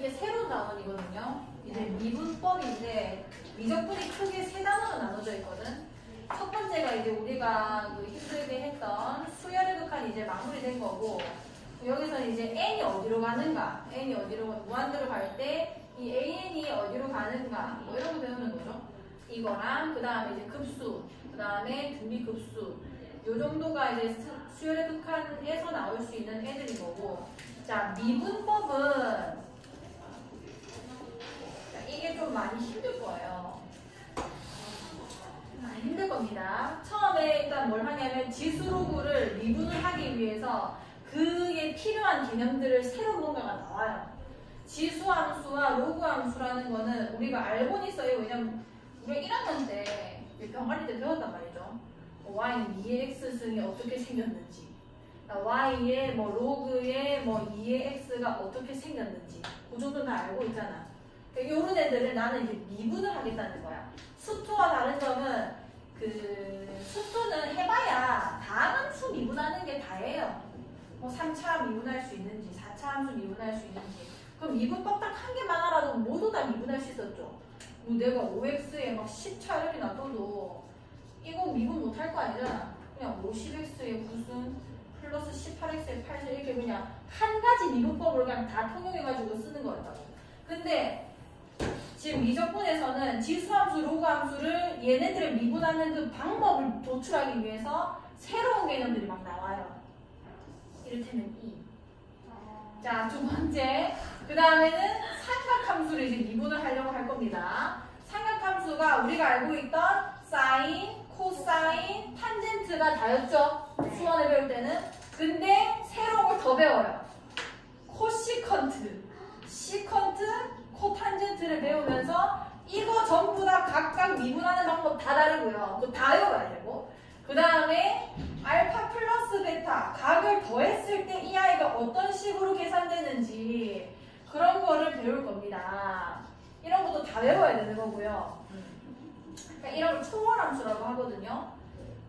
이게 새로운 단원이거든요. 이제 미분법인데 미적분이 크게 세 단원으로 나눠져 있거든. 첫 번째가 이제 우리가 그 힘들게 했던 수열의 극한이 이제 마무리된 거고 여기서 이제 n이 어디로 가는가, n이 어디로 무한대로 갈 때 이 an이 어디로 가는가 뭐 이런 거 배우는 거죠. 이거랑 그 다음에 이제 급수, 그 다음에 등비 급수 요 정도가 이제 수- 수열의 극한에서 나올 수 있는 애들인 거고 자 미분법은 자, 이게 좀 많이 힘들 거예요. 많이 힘들 겁니다. 처음에 일단 뭘 하냐면 지수로그를 미분을 하기 위해서 그에 필요한 개념들을 새로운 뭔가가 나와요. 지수함수와 로그함수라는 거는 우리가 알고는 있어요. 왜냐면 우리가 1학년 때 병아리 때 배웠단 말이죠. 뭐 y는 2의 x승이 어떻게 생겼는지 y의 뭐 로그의 뭐 2의 x가 어떻게 생겼는지 그 정도는 다 알고 있잖아. 이런 애들을 나는 이제 미분을 하겠다는 거야. 수토와 다른 점은 그 수토는 해봐야 다함수 미분하는 게 다예요. 뭐 3차 미분할 수 있는지 4차 함수 미분할 수 있는지 그럼 미분법 딱 한 개만 알아도 모두 다 미분할 수 있었죠. 뭐 내가 5x에 막 10차 이렇게 놔둬도 이거 미분 못할 거 아니잖아. 그냥 50x에 9승 플러스 18x에 80 이렇게 그냥 한 가지 미분법으로 그냥 다 통용해가지고 쓰는 거였다고. 근데 지금 미적분에서는 지수함수, 로그함수를 얘네들을 미분하는 그 방법을 도출하기 위해서 새로운 개념들이 막 나와요. 이를테면 이. 자, 두 번째. 그 다음에는 삼각함수를 이제 미분을 하려고 할 겁니다. 삼각함수가 우리가 알고 있던 사인, 코사인, 탄젠트가 다였죠? 수 one에 배울 때는. 근데 새로운 걸 더 배워요. 코시컨트, 시컨트, 코탄젠트를 배우면서 이거 전부 다 각각 미분하는 방법 다 다르고요. 그거 다 외워야 되고. 그 다음에 알파 플러스 베타 각을 더했을 때 이 아이가 어떤 식으로 계산되는지 그런 거를 배울 겁니다. 이런 것도 다 외워야 되는 거고요. 그러니까 이런 걸 초월함수라고 하거든요.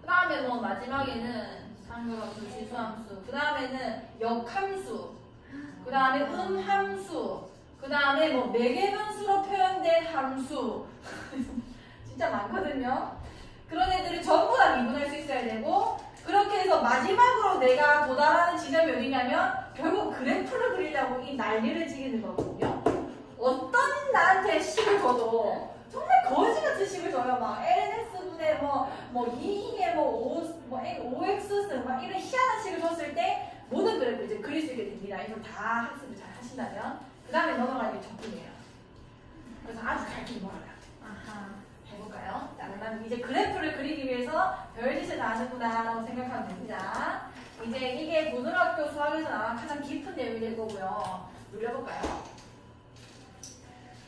그 다음에 뭐 마지막에는 상극함수, 지수함수, 그 다음에는 역함수, 그 다음에 음함수, 그 다음에 뭐 매개변수로 표현된 함수 진짜 많거든요. 그런 애들을 전부 다 미분할 수 있어야 되고 그렇게 해서 마지막으로 내가 도달하는 지점이 어디냐면 결국 그래프를 그리려고 이 난리를 지기는 거거든요. 어떤 나한테 식을 줘도 정말 거지 같은 식을 줘요. 막 LNS분의 뭐, 뭐 2에 뭐 5, 뭐 5X승 막 이런 희한한 식을 줬을 때 모든 그래프를 이제 그릴 수 있게 됩니다. 이걸 다 학습을 잘 하신다면 그 다음에 넘어가는 게 적분이에요. 그래서 아주 잘 공부하라. 아하. 해볼까요? 자, 그러면 이제 그래프를 그리기 위해서 별짓을 다 하는구나라고 생각하면 됩니다. 이제 이게 고등학교 수학에서 나온 가장 깊은 내용이 될 거고요. 눌려볼까요?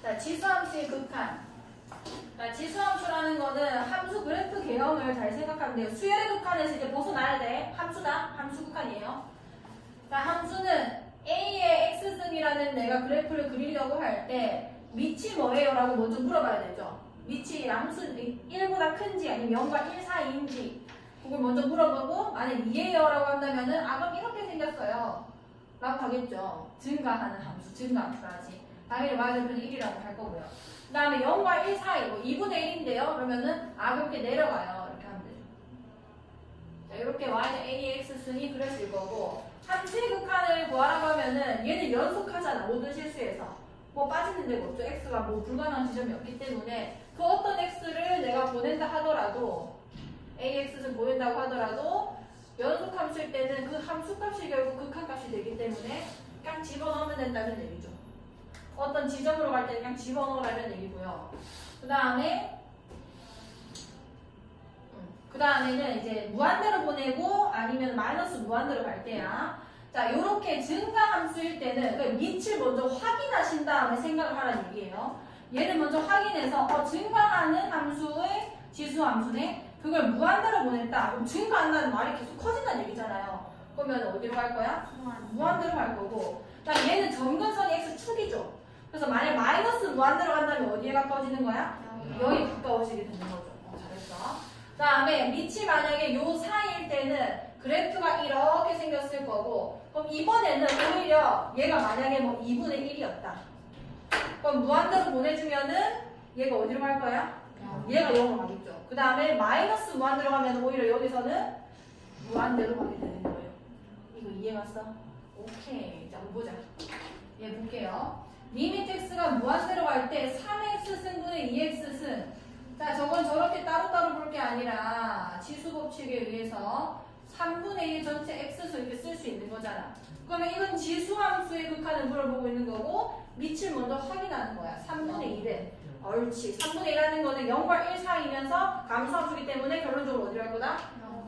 자, 지수함수의 극한. 자, 지수함수라는 거는 함수 그래프 개념을 잘 생각하면 돼요. 수열의 극한에서 이제 벗어나야 돼. 함수다. 함수 극한이에요. 자, 함수는 A의 X승이라는 내가 그래프를 그리려고 할 때 밑이 뭐예요? 라고 먼저 물어봐야 되죠. 밑이 함수 1보다 큰지 아니면 0과 1 사이인지 그걸 먼저 물어보고 만약 2예요 라고 한다면 은 아 그럼 이렇게 생겼어요 라고 하겠죠. 증가하는 함수, 증가 함수라지. 당연히 y절편 1이라고 할 거고요. 그 다음에 0과 1 사이, 뭐 2분의 1인데요. 그러면은 아 그렇게 내려가요. 이렇게 하면 되죠. 자, 이렇게 y는 a의 x승이 그려질 거고 함수의 극한을 구하라고 하면은 얘는 연속하잖아. 모든 실수에서. 뭐 빠지는 데가 없죠. x가 뭐 불가능한 지점이 없기 때문에 그 어떤 x를 내가 보낸다 하더라도 ax를 보낸다고 하더라도 연속 함수일 때는 그 함수 값이 결국 극한값이 되기 때문에 그냥 집어넣으면 된다는 얘기죠. 어떤 지점으로 갈 때는 그냥 집어넣으라는 얘기고요. 그 다음에 그 다음에는 이제 무한대로 보내고 아니면 마이너스 무한대로 갈 때야. 자, 요렇게 증가 함수일 때는 그 밑을 먼저 확인하신 다음에 생각을 하라는 얘기예요. 얘를 먼저 확인해서 어, 증가하는 함수의 지수 함수네. 그걸 무한대로 보냈다. 그럼 증가한다는 말이 계속 커진다는 얘기잖아요. 그러면 어디로 갈 거야? 무한대로 갈 거고. 그다음 얘는 점근선이 x축이죠. 그래서 만약 마이너스 무한대로 간다면 어디에 가까워지는 거야? 여기 가까워지게 되는 거죠. 어, 잘했어. 그다음에 밑이 만약에 요 사이일 때는 그래프가 이렇게 생겼을 거고 그럼 이번에는 오히려 얘가 만약에 뭐 2분의 1이었다. 그럼 무한대로 보내주면은 얘가 어디로 갈 거야? 얘가 0으로 가겠죠. 그 다음에 마이너스 무한대로 가면 오히려 여기서는 무한대로 가게 되는 거예요. 이거 이해 갔어? 오케이. 자, 보자. 얘 볼게요. limit x가 무한대로 갈 때 3x 승분의 2x 승. 자, 저건 저렇게 따로따로 볼 게 아니라 지수 법칙에 의해서 3분의 1 전체 x승 이렇게 쓸 수 있는 거잖아. 그러면 이건 지수함수의 극한을 물어보고 있는 거고 밑을 먼저 확인하는 거야. 3분의 1은. 옳지. 3분의 1하는 거는 0과 1 사이면서 감소함수기 때문에 결론적으로 어디로 갈 거다?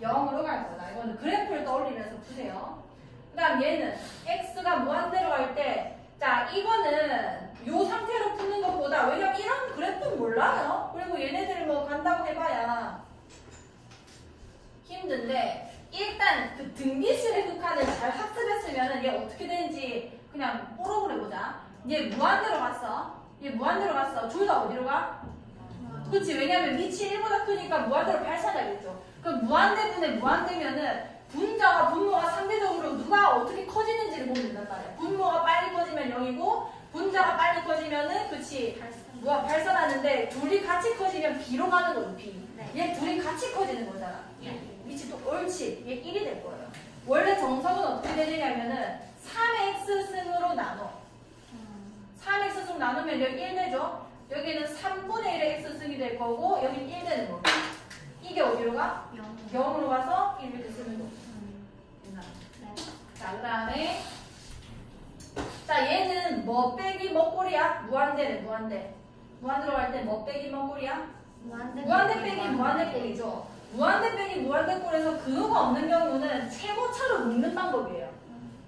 0으로 갈 거다. 이거는 그래프를 떠올리면서 푸세요. 그 다음 얘는 x가 무한대로 갈 때, 자, 이거는 요 상태로 푸는 것보다, 왜냐면 이런 그래프는 몰라요. 그리고 얘네들 뭐 간다고 해봐야 힘든데, 일단 그 등비수의 극한을 잘 학습했으면 얘 어떻게 되는지 그냥 뽀록을 해보자. 얘 무한대로 갔어. 얘 무한대로 갔어. 둘 다 어디로 가? 그치 왜냐면 밑이 1보다 크니까 무한대로 발산하겠죠 그럼 무한대분의 무한대면은 분자와 분모가 상대적으로 누가 어떻게 커지는지를 보면 된단 말이야 분모가 빨리 커지면 0이고 분자가 빨리 커지면은 그치 뭐야 발산하는데 둘이 같이 커지면 B로 가는 거죠 B 네. 얘 둘이 같이 커지는 거잖아. 예. 위치 또 옳지. 얘 1이 될 거예요. 원래 정석은 어떻게 되느냐면은 3x 승으로 나눠. 3x 승 나누면 여기 1 되죠? 여기는 3분의 1의 x승이 될 거고 여기는 1 되는 거고 이게 어디로 가? 0 으로 가서 1 이렇게 쓰는 거고 됐나? 자, 그 다음에 자 얘는 뭐 빼기 뭐 꼴이야? 무한대네 무한대 무한대로 갈 때 뭐 빼기 뭐 꼴이야? 무한대 빼기 무한대 꼴이죠 무한대 빼기 무한대 꼴에서 근호가 없는 경우는 최고차로 묶는 방법이에요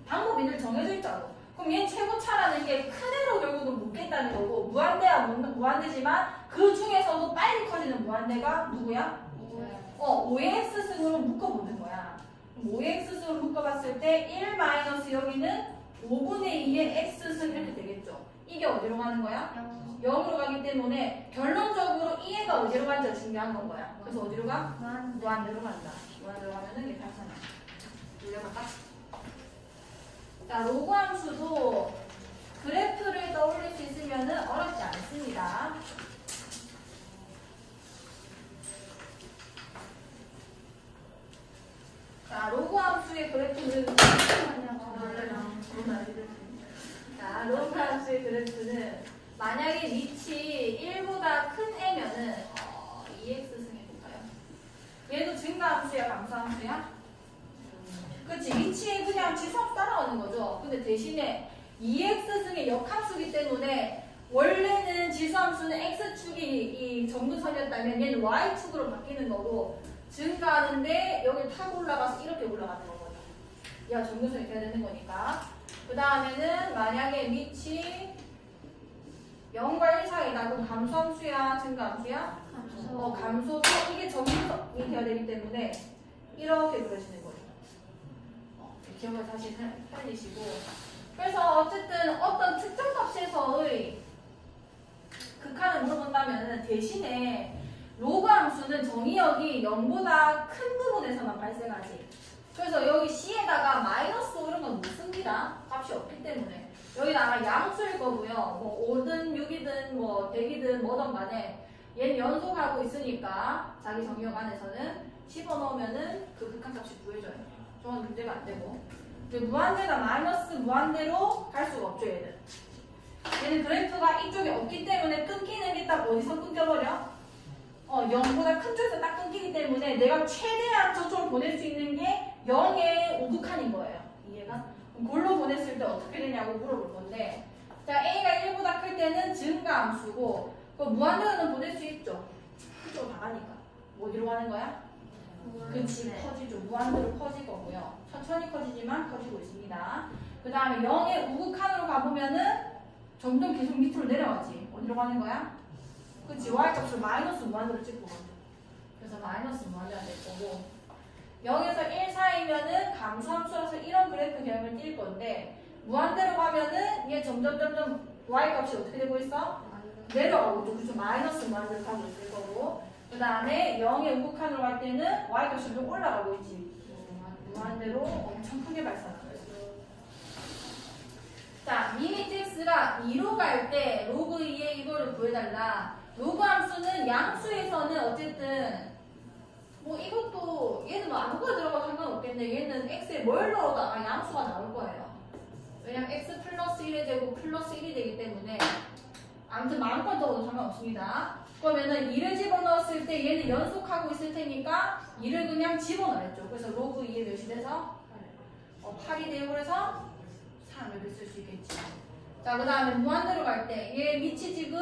방법이 늘 정해져 있다고 그럼 얘는 최고차라는 게 큰 애로 결국은 묶겠다는 거고 무한대야 무- 무한대지만 그 중에서도 빨리 커지는 무한대가 누구야? 어, 5의 x승으로 묶어보는 거야. 그럼 5의 x승으로 묶어봤을 때 1 마이너스 여기는 5분의 2의 x승 이렇게 되겠죠. 이게 어디로 가는 거야? 0으로 가기 때문에 결론적으로 이 애가 어디로 간지가 중요한 건 거야. 그래서 어디로 가? 무한대로 간다. 무한대로 가면은 이게 발산해. 돌려볼까? 자, 로그 함수도 그래프를 떠올릴 수 있으면 어렵지 않습니다. 자, 로그 함수의 그래프는 자, 로그 함수의 그래프는 만약에 밑이 1보다 큰 애면은 어, 2x 승해볼까요? 얘도 증가 함수야, 감소 함수야? 그치, 위치에 그냥 지수함수 따라오는 거죠. 근데 대신에 2x승의 역함수기 때문에 원래는 지수함수는 x축이 이 정근선이었다면 얘는 y축으로 바뀌는 거고 증가하는데 여기 타고 올라가서 이렇게 올라가는 거거든요. 야 정근선이 돼야 되는 거니까. 그 다음에는 만약에 밑이 0과 1 사이다. 그럼 감소함수야, 증가함수야? 어, 감소도 이게 정근선이 돼야 되기 때문에 이렇게 그려지는 거예요. 어, 기억을 다시 살- 살리시고. 그래서 어쨌든 어떤 특정 값에서의 극한을 물어본다면 대신에 로그 함수는 정의역이 0보다 큰 부분에서만 발생하지. 그래서 여기 C에다가 마이너스 이런 건 못 씁니다. 값이 없기 때문에. 여기다가 양수일 거고요. 뭐 5든 6이든 뭐 100이든 뭐든 간에 얘는 연속하고 있으니까 자기 정의역 안에서는 집어넣으면은 그 극한값이 구해져요. 저건 문제가 안 되고. 이제 무한대가 마이너스 무한대로 갈 수가 없죠, 얘는. 얘는 그래프가 이쪽에 없기 때문에 끊기는 게 딱 어디서 끊겨버려? 어, 0보다 큰 쪽에서 딱 끊기기 때문에 내가 최대한 저쪽으로 보낼 수 있는 게 0의 오극한인 거예요. 이해가? 골로 보냈을 때 어떻게 되냐고 물어볼 건데 자, A가 1보다 클 때는 증가함수고 그 무한대로는 보낼 수 있죠. 그쪽으로 다 가니까. 뭐 어디로 가는 거야? 그치, 커지죠. 무한대로 커질 거고요. 천천히 커지지만 커지고 있습니다. 그 다음에 0의 우극한으로 가보면은 점점 계속 밑으로 내려가지. 어디로 가는 거야? 그치, y값을 마이너스 무한대로 찍고 가죠. 그래서 마이너스 무한대가 될 거고 0에서 1 사이면은 감소함수라서 이런 그래프 개형을 띌 건데 무한대로 가면은 얘 점점 점점 y값이 어떻게 되고 있어? 내려가고 있죠. 그죠? 마이너스 무한대로 가고 있을 거고 그 다음에 0의 우극한으로 갈 때는 y값이 좀 올라가고 있지. 무한대로 엄청 크게 거예요. 자, x가 2로 갈 때 로그 구해달라. 로그 함수는 양수에서는 어쨌든 뭐 이것도 얘는 뭐 아무거나 들어가도 상관없겠네. 얘는 x에 뭘 아마 양수가 나올 거예요. 왜냐면 x 플러스 1의 제곱 플러스 1이 되기 때문에 아무튼 마음껏 넣어도 상관없습니다. 그러면은 2를 집어넣었을 때 얘는 연속하고 있을 테니까 2를 그냥 집어넣었죠. 그래서 로그 2에 몇이 돼서 어, 8이 되고 그래서 3 이렇게 쓸 수 있겠지. 자, 그 다음에 무한대로 갈 때 얘 밑이 지금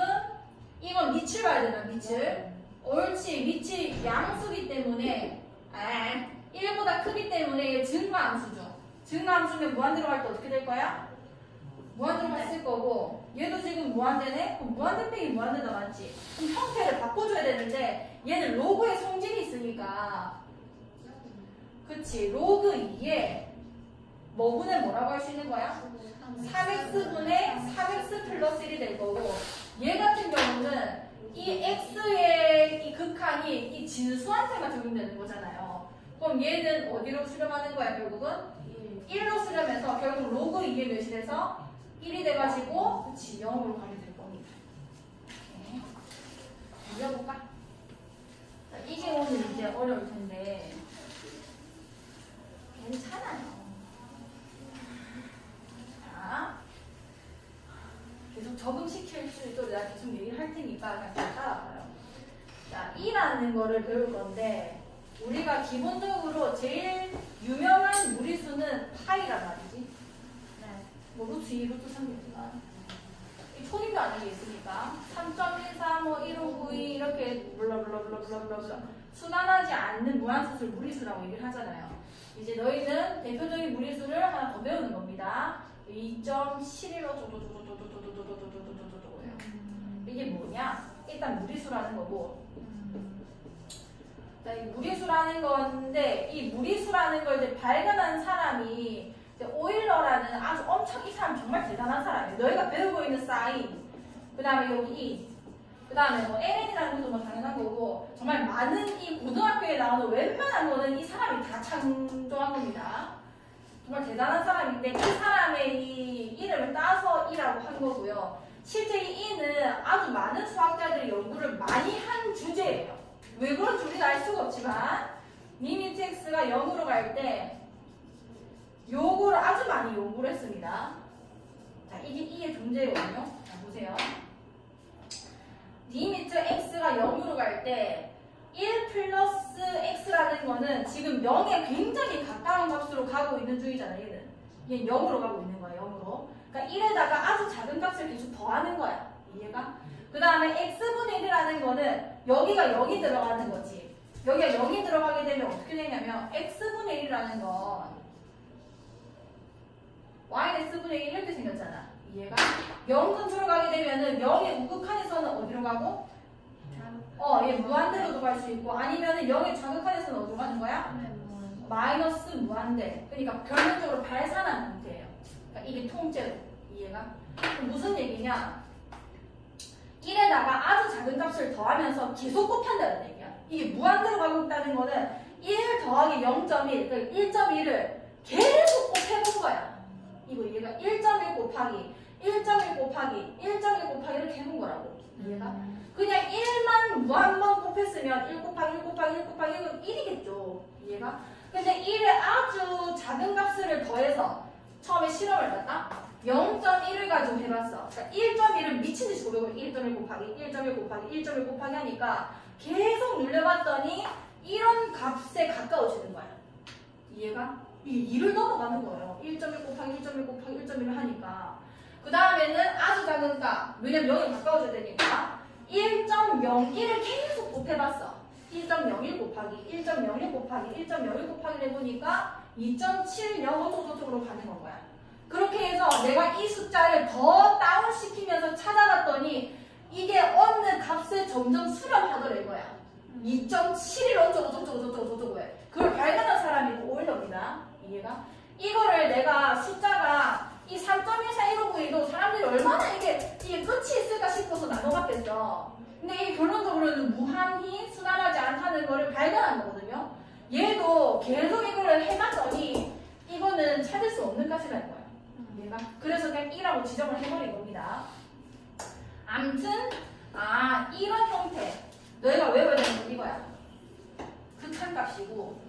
이건 밑을 봐야 되나 밑을. 옳지 밑이 양수기 때문에 아, 1보다 크기 때문에 얘 증가함수죠. 증가함수면 무한대로 갈때 어떻게 될 거야? 무한대로 갔을 거고 얘도 지금 무한대네? 그럼 무한대 빼기 무한대다 맞지? 그럼 형태를 바꿔줘야 되는데 얘는 로그의 성질이 있으니까 그치 로그 2에 뭐분의 뭐라고 할 수 있는 거야? 3x분의 3x 플러스 1이 될 거고 얘 같은 경우는 이 x의 이 극한이 이 진수한테만 적용되는 거잖아요. 그럼 얘는 어디로 수렴하는 거야 결국은? 1로 수렴해서 결국 로그 2의 몇이 돼서 1이 돼가지고 그치 0으로 가게 될 겁니다. 네. 자, 이게 오늘 이제 어려울 텐데 괜찮아요. 자, 계속 적응시킬 수 있도록 내가 계속 얘기를 할 테니까 그냥 잘 따라가요. 자, e라는 거를 배울 건데 우리가 기본적으로 제일 유명한 무리수는 파이란 말이지. 네. 뭐 루트 2, 루트 3이지만 이 초림도 아니게 있으니까 3.14, 뭐 1592 이렇게 블러블러블러블러블러 순환하지 않는 무한수를 무리수라고 얘기를 하잖아요. 이제 너희는 대표적인 무리수를 하나 더 배우는 겁니다. 2.11로 도도도도도도도도도도도도도도도예요. 이게 뭐냐? 일단 무리수라는 거고 무리수라는 건데 이 무리수라는 걸 이제 발견한 사람이 이제 오일러라는 아주 엄청 이 사람 정말 대단한 사람이에요. 너희가 배우고 있는 사인, 그 다음에 여기 e, 그 다음에 뭐 LN이라는 것도 뭐 당연한 거고 정말 많은 이 고등학교에 나오는 웬만한 거는 이 사람이 다 창조한 겁니다. 정말 대단한 사람인데 이 사람의 이 이름을 따서 e라고 한 거고요. 실제 이 e는 아주 많은 수학자들이 연구를 많이 한 주제예요. 왜 그런지 우리가 알 수가 없지만 limit x가 0으로 갈 때 요거를 아주 많이 연구를 했습니다. 자, 이게 e의 존재거든요. 자, 보세요. limit x가 0으로 갈때 1 플러스 x라는 거는 지금 0에 굉장히 가까운 값으로 가고 있는 중이잖아요. 얘는. 얘는 0으로 가고 있는 거야. 0으로. 그러니까 1에다가 아주 작은 값을 계속 더하는 거야. 이해가? 그 다음에 x분의 1이라는 거는 여기가 0이 들어가는 거지. 여기가 0이 들어가게 되면 어떻게 되냐면 x분의 1이라는 건 yx분의 1 이렇게 생겼잖아. 이해가? 0 근처로 가게 되면 은 0의 우극한에서는 어디로 가고? 어, 얘 무한대로도 갈 수 있고 아니면 은 0의 좌극한에서는 어디로 가는 거야? 마이너스 무한대. 그러니까 결론적으로 발산한 상태예요. 그러니까 이게 통째로. 이해가? 무슨 얘기냐? 1에다가 아주 작은 값을 더하면서 계속 곱한다는 얘기야. 이게 무한대로 가고 있다는 거는 1 더하기 0.1, 그러니까 1.1을 계속 곱해본 거야. 이거 얘가 1.1 곱하기 1.1 곱하기 1.1 곱하기 이렇게 해본 거라고. 이해가? 그냥 1만 무한번 곱했으면 1 곱하기 1 곱하기 1 곱하기 1은 1이겠죠. 이해가? 근데 1에 아주 작은 값을 더해서 처음에 실험을 했다? 0.1을 가지고 해봤어. 그러니까 1.1을 미친 듯이 곱해고 1.1 곱하기 1.1 곱하기 1.1 곱하기 하니까 계속 눌려봤더니 이런 값에 가까워지는 거야. 이해가? 이게 2를 넘어가는 거예요. 1.1 곱하기 1.1 곱하기 1.1을 하니까. 그 다음에는 아주 작은 값. 왜냐면 0이 가까워져야 되니까. 1.01을 계속 곱해봤어. 1.01 곱하기 1.01 곱하기 1.01 곱하기를 해보니까 2.70 어쩌고저쩌고로 가는 건 거야. 그렇게 해서 내가 이 숫자를 더 다운시키면서 찾아봤더니 이게 어느 값에 점점 수렴하더래 이거야. 2.71 어쩌고 저쩌고 저쩌고 저쩌고 해. 그걸 발견한 사람이 오일러입니다. 이해가? 이거를 내가 숫자가 이 3.141592도 사람들이 얼마나 이게 이게 끝이 있을까 싶어서 나눠봤겠어. 근데 이게 결론적으로는 무한히 순환하지 않다는 거를 발견한 거거든요. 얘도 계속 이거를 해봤더니 이거는 찾을 수 없는 값이라는 거야. 얘가. 그래서 그냥 1라고 지정을 해버린 겁니다. 암튼 아 이런 형태 너희가 외워야 되는 건 이거야 극한값이고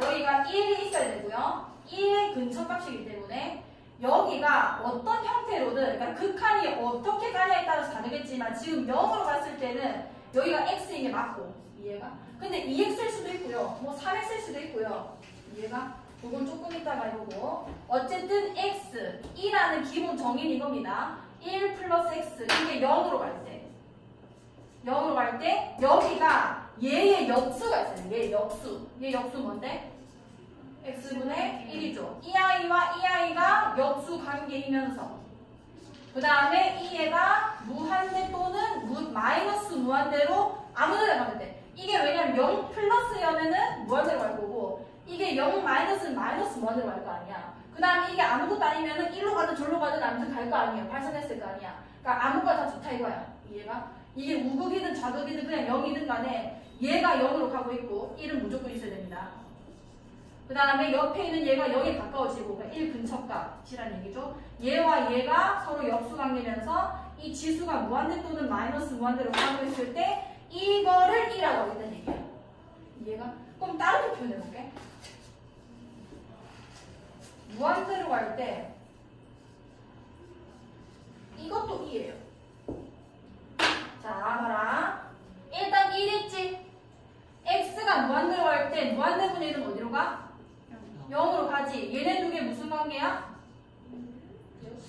여기가 1이 있어야 되고요 1의 근처값이기 때문에 여기가 어떤 형태로든 그러니까 극한이 어떻게 가냐에 따라서 다르겠지만 지금 0으로 갔을 때는 여기가 x인 게 맞고 이해가? 근데 2x일 수도 있고요. 뭐 3x일 수도 있고요. 이해가? 그건 조금 이따가 해보고. 어쨌든 x 2라는 기본 정의는 이겁니다. 1 플러스 x 이게 0으로 갈 때. 0으로 갈 때 여기가 얘의 역수가 있어요. 얘의 역수. 얘 역수 뭔데? X분의 1이죠. 이 아이와 이 아이가 역수 관계이면서. 그 다음에 이 애가 무한대 또는 무, 마이너스 무한대로 아무 데나 가면 돼. 이게 왜냐면 0 플러스여면은 무한대로 갈 거고 이게 0 마이너스는 마이너스 무한대로 갈 거 아니야. 그 다음에 이게 아무것도 아니면은 1로 가든 절로 가든 아무튼 갈 거 아니야 발산했을 거 아니야. 그러니까 아무거나 다 좋다 이거야 이해가? 이게 우극이든 좌극이든 그냥 0이든 간에 얘가 0으로 가고 있고 1은 무조건 있어야 됩니다 그 다음에 옆에 있는 얘가 0에 가까워지고 그러니까 1 근처값이라는 얘기죠. 얘와 얘가 서로 역수관계면서 이 지수가 무한대 또는 마이너스 무한대로 가고 있을 때 이거를 2라고 하겠다는 얘기야. 이해가? 그럼 다르게 표현해볼게. 무한대로 갈 때 이것도 2예요. 자, 봐라. 일단 1 있지? x가 무한대로 갈 때 무한대분의 1은 어디로 가? 0으로 가지. 얘네 두 개 무슨 관계야?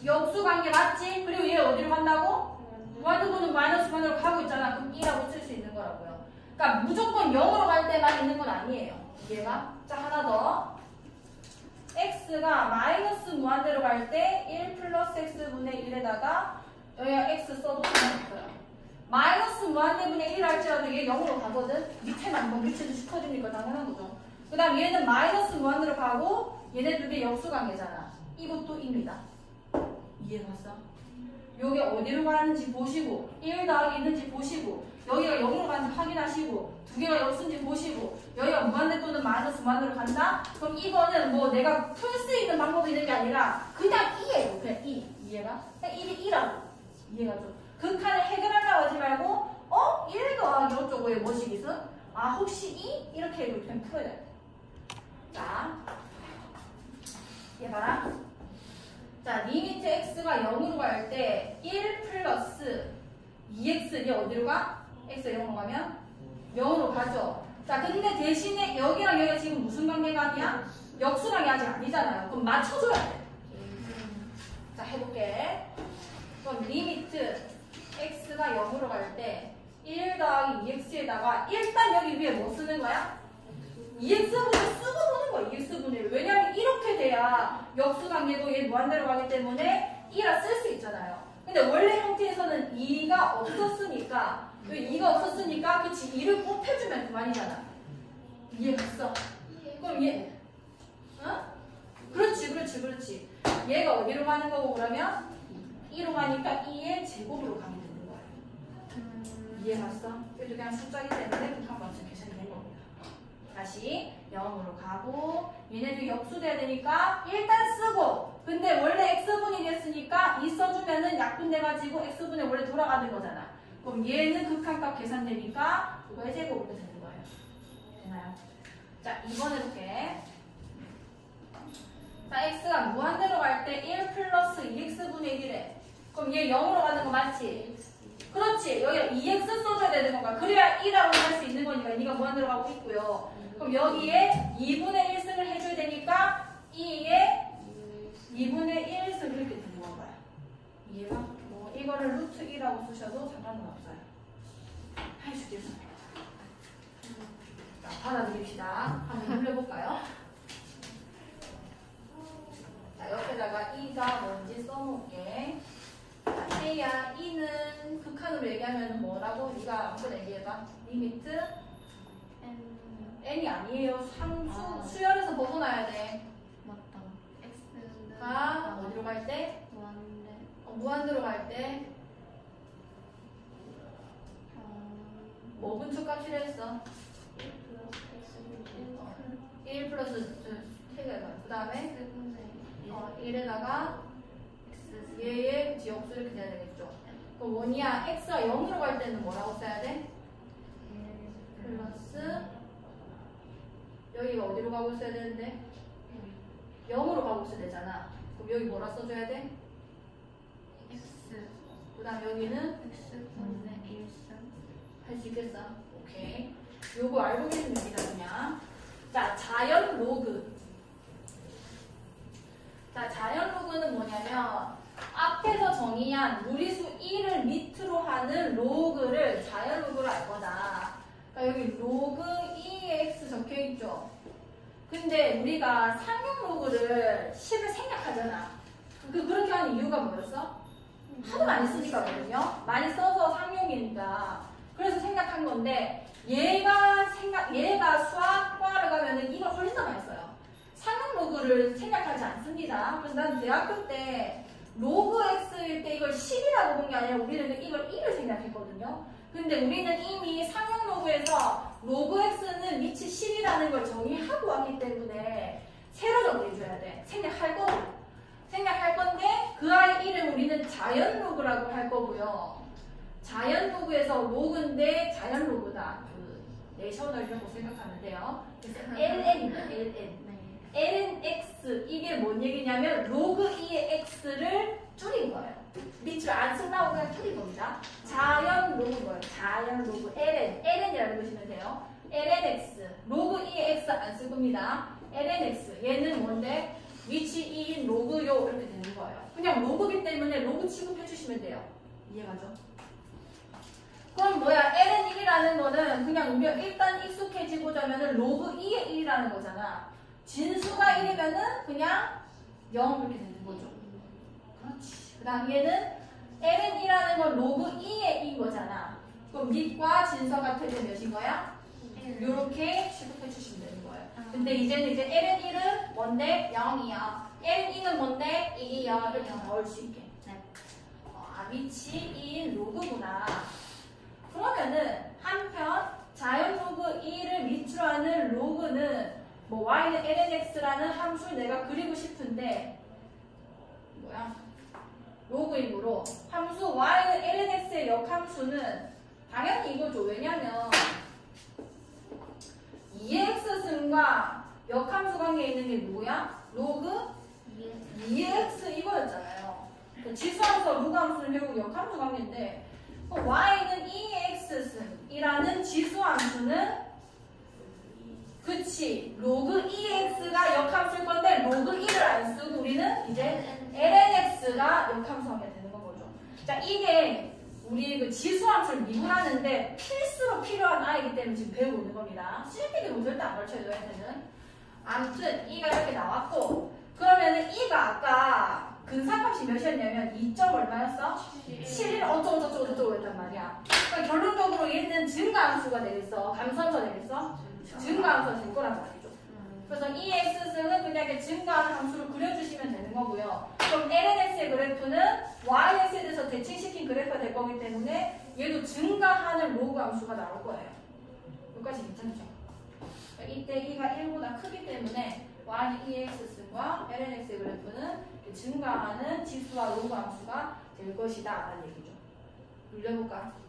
역수 관계 맞지? 그리고 얘 어디로 간다고? 무한대분은 마이너스 무한대로 가고 있잖아. 그럼 2라고 쓸 수 있는 거라고요. 그러니까 무조건 0으로 갈 때만 있는 건 아니에요. 이해가? 자, 하나 더. x가 마이너스 무한대로 갈 때 1 플러스 x분의 1에다가 여기가 x 써도 상관없어요. 마이너스 무한대분의 1 할지라도 얘 0으로 가거든? 밑에만 뭐 밑에도 써주니까 당연한 거죠. 그 다음 얘는 마이너스 무한대로 가고 얘네 두 개 역수관계잖아. 이것도 e입니다. 이해갔어? 어디로 가는지 보시고 1 더하기 있는지 보시고 여기가 0으로 가는지 확인하시고 두 개가 역수인지 보시고 여기가 무한대 또는 마이너스 무한대로 간다? 그럼 이거는 뭐 내가 풀 수 있는 방법이 있는 게 아니라 그냥 e예요. 그냥 e. 이해가? 그냥 이게 e라고. 이해가죠? 극한을 해결하려고 하지 말고 어? 1 더하기 어쩌고의 뭐시기승? 아 혹시 e? 이렇게 해도 그냥 풀어야 돼. 자, 얘 봐라. 자, limit x가 0으로 갈 때 1 플러스 2x이 어디로 가? x 0으로 가면 0으로 가죠. 자, 근데 대신에 여기랑 여기가 지금 무슨 관계가 아니야? 역수관계 아직 아니잖아요. 그럼 맞춰줘야 돼. 자, 해볼게. 그럼 limit x가 0으로 갈 때 1 더하기 2x에다가 일단 여기 위에 뭐 쓰는 거야? 2x분의 1을 쓰고 보는 거야, 2x분의 1을. 왜냐면 이렇게 돼야 역수 관계도 얘 무한대로 가기 때문에 e라 쓸 수 있잖아요. 근데 원래 형태에서는 2가 없었으니까, 왜 2가 없었으니까, 그치, 2를 곱해주면 그만이잖아. 이해 갔어? 그럼 얘, 어? 그렇지, 그렇지, 그렇지. 얘가 어디로 가는 거고, 그러면? 2로 가니까 2의 제곱으로 가면 되는 거야. 이해 갔어? 그래도 그냥 숫자기 때문에 된 겁니다. 다시 0으로 가고 얘네들 역수돼야 되니까 일단 쓰고 근데 원래 x분이 됐으니까 이 써주면은 약분돼가지고 x분에 원래 돌아가는 거잖아. 그럼 얘는 극한값 계산되니까 그거의 제곱으로 되는 거예요. 되나요? 자 2번 해볼게. 자 x가 무한대로 갈 때 1 플러스 2x분의 1에 그럼 얘 0으로 가는 거 맞지? 그렇지. 여기 2x 써줘야 되는 건가? 그래야 1이라고 할 수 있는 거니까 네가 무한대로 가고 있고요. 그럼 여기에 2분의 1승을 해줘야 되니까 2에 2분의 1승 이렇게 되는 건가요? 이해가? 뭐 이거를 루트 2라고 쓰셔도 상관은 없어요. 할 수도 있어요. 자, 받아들입시다. 한번 눌러볼까요? 자, 옆에다가 e가 뭔지 써놓을게. 자, A야, e는 극한으로 얘기하면 뭐라고? 네가 아무거나 얘기해봐. limit 아니에요. 상수 아. 수열에서 벗어나야 돼. 맞다. X는 가 어디로 갈 때? 무한대. 어, 무한대로 갈 때. 어, 뭐 근처 값이라 했어? 1 플러스 3개가. 그 다음에 어, 1에다가 얘의 지역수 이렇게 돼야 되겠죠. 그 원이야 x가 0으로 갈 때는 뭐라고 써야 돼? 플러스 여기가 어디로 가고 있어야 되는데? 0으로 가고 있어야 되잖아. 그럼 여기 뭐라 써줘야 돼? X 그 다음 여기는 X분의 1승 할 수 있겠어? 오케이. 요거 알고 계시면 됩니다, 그냥. 자, 자연 로그. 자, 자연 로그는 뭐냐면, 앞에서 정의한 무리수 e를 밑으로 하는 로그를 자연 로그로 알 거다. 그러니까 여기 로그 2x 적혀 있죠? 근데 우리가 상용 로그를 10을 생략하잖아. 그, 그렇게 하는 이유가 뭐였어? 하도 많이 쓰니까거든요. 많이 써서 상용이니까. 그래서 생각한 건데 얘가 생각 얘가 수학과를 가면은 이걸 훨씬 더 많이 써요. 상용 로그를 생각하지 않습니다. 그래서 난 대학교 때 로그 x일 때 이걸 10이라고 본 게 아니라 우리는 이걸 1을 생각했거든요. 근데 우리는 이미 상용 로그에서 로그 x는 밑이 10이라는 걸 정의하고 왔기 때문에 새로 정의해줘야 돼. 생략할 거고. 생략할 건데 그 아이 이름 우리는 자연 로그라고 할 거고요. 자연 로그에서 로그인데 자연 로그다. 그 natural이라고 생각하는데요. 그래서 ln입니다. ln. 네 lnx 이게 뭔 얘기냐면 로그 e의 x를 줄인 거예요. 밑줄 안 쓴다고 그냥 줄인 겁니다. 자연 로그 거예요. 자연 로그 ln ln이라고 보시면 돼요. lnx 로그 e의 x 안 쓸 겁니다. lnx 얘는 뭔데 위치 2인 로그 요 이렇게 되는 거예요. 그냥 로그기 때문에 로그 취급해 주시면 돼요. 이해가죠? 그럼 뭐야 ln1이라는 거는 그냥 우리가 일단 익숙해지고자면은 로그 e의 1이라는 거잖아. 진수가 1이면은 그냥 0 이렇게. 그 다음 얘는 ln e라는 건 로그 e의 e인 거잖아. 그럼 밑과 진수 같을 때 몇인 거야? 이렇게 취급해 주시면 되는 거예요. 근데 이제는 이제 ln1은 뭔데? 0이야. ln e는 뭔데? 2야. 이렇게 넣을 수 있게. 네. 어, 아, 위치 2인 로그구나. 그러면은 한편 자연 로그 e를 밑으로 하는 로그는 뭐 y는 lnx라는 함수를 내가 그리고 싶은데 뭐야? 로그이므로 함수 y는 lnx의 역함수는 당연히 이거죠. 왜냐면 2x 승과 역함수 관계에 있는 게 뭐야? 로그 2x 이거였잖아요. 그 지수함수와 루함수를 배우고 역함수 관계인데 그 y는 2x승이라는 지수함수는 그치 로그 e x가 역함수일 건데 로그 e를 안 쓰고 우리는 이제 lnx가 역함수 하게 되는 거죠. 자 이게 우리 그 지수함수를 미분하는데 필수로 필요한 아이기 때문에 지금 배우고 있는 겁니다. 뭐 절대 안 가르쳐줘요 얘는. 아무튼 e가 이렇게 나왔고 그러면은 e가 아까 근사값이 몇이었냐면 2점 얼마였어? 7일 어쩌고 저쩌고 저쩌고 했단 말이야. 그러니까 결론적으로 얘는 증가함수가 되겠어? 감소함수가 되겠어? 증가함수가 될 거란 말이죠. 그래서 e x승은 그냥 증가하는 함수를 그려주시면 되는 거고요. 그럼 lnx의 그래프는 yx에 대해서 대칭시킨 그래프가 될 거기 때문에 얘도 증가하는 로그 함수가 나올 거예요. 여기까지 괜찮죠? 이때 e가 1보다 크기 때문에 y는 e x승과 lnx의 그래프는 증가하는 지수와 로그 함수가 될 것이다 라는 얘기죠. 눌려볼까?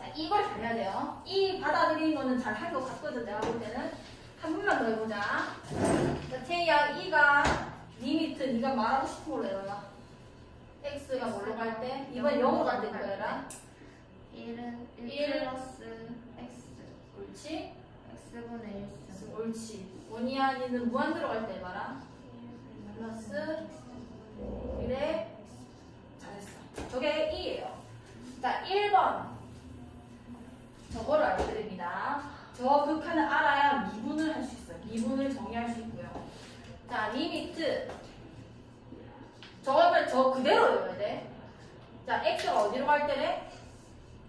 자, 이걸 잘 해야 돼요. e 받아들이는 거는 잘 한 것 같거든, 내가 볼 때는. 한 번만 더 해보자. 자, 태희야, e가 limit, 네가 말하고 싶은 걸로 해라. x가 뭘로 갈 때? 이번 0으로 갈때 뭐해라? 1은 1 일. 플러스 X 옳지? X분의 1승 옳지. 원이한이는 무한 들어갈 때 해봐라. 플러스 1에 잘했어. 저게 e예요. 자, 1번. 저거를 알려드립니다. 저 극한을 알아야 미분을 할 수 있어요. 미분을 정의할 수 있고요. 자, limit. 저거는 저 그대로 외워야 돼. 자, x가 어디로 갈 때래?